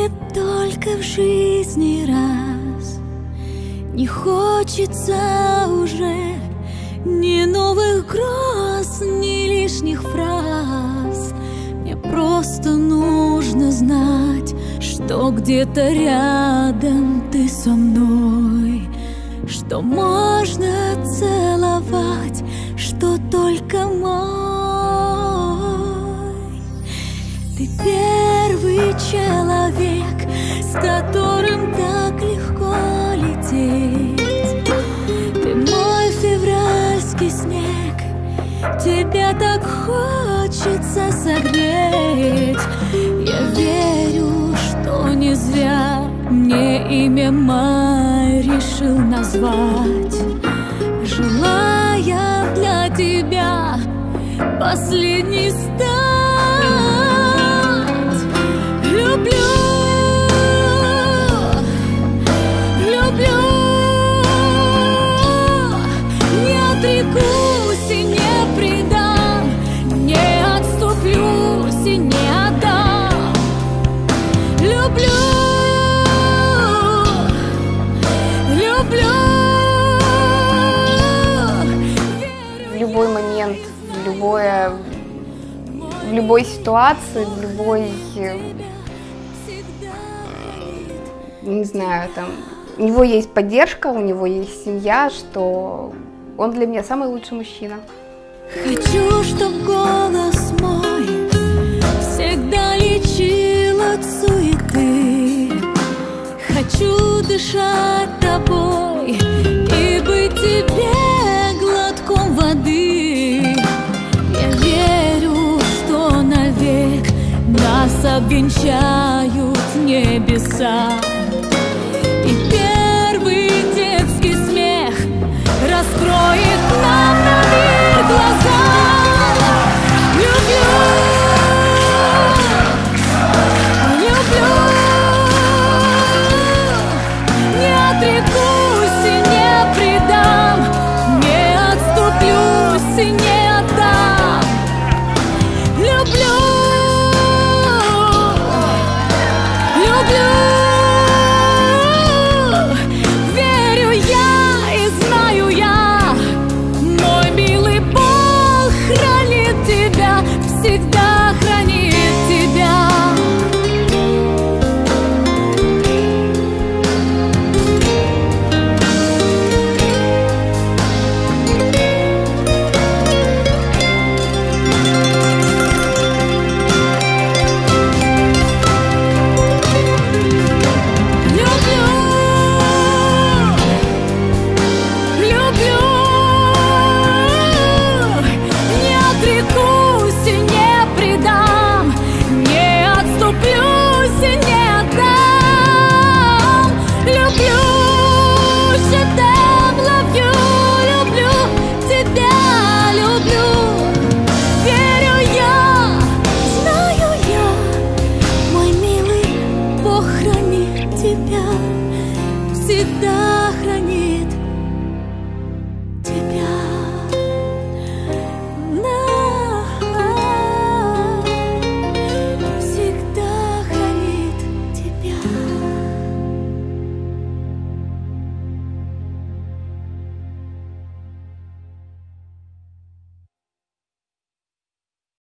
бывает только в жизни раз. Не хочется уже ни новых гроз, ни лишних фраз. Мне просто нужно знать, что где-то рядом ты со мной. Что можно целовать, что только мой. Ты первый человек, с которым так легко лететь. Ты мой февральский снег, тебя так хочется согреть. Я верю, что не зря мне имя май решил назвать, желая для тебя последний стать. В любой ситуации, в любой, э, не знаю, там, у него есть поддержка, у него есть семья, что он для меня самый лучший мужчина. Хочу, чтоб голос мой всегда лечил от суеты. Хочу дышать тобой обвенчают небеса. всегда храни.